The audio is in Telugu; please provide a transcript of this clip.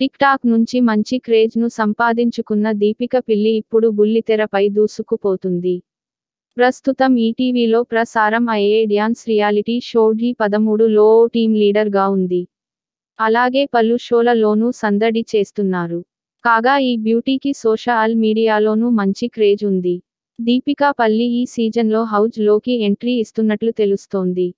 టిక్ టాక్ నుంచి మంచి క్రేజ్ను సంపాదించుకున్న దీపిక పిల్లి ఇప్పుడు బుల్లితెరపై దూసుకుపోతుంది. ప్రస్తుతం ఈటీవీలో ప్రసారం అయ్యే డ్యాన్స్ రియాలిటీ షో ఢీ పదమూడులో ఓ టీం లీడర్గా ఉంది. అలాగే పలు షోలలోనూ సందడి చేస్తున్నారు. కాగా ఈ బ్యూటీకి సోషల్ మీడియాలోనూ మంచి క్రేజ్ ఉంది. దీపికా పల్లి ఈ సీజన్లో హౌజ్లోకి ఎంట్రీ ఇస్తున్నట్లు తెలుస్తోంది.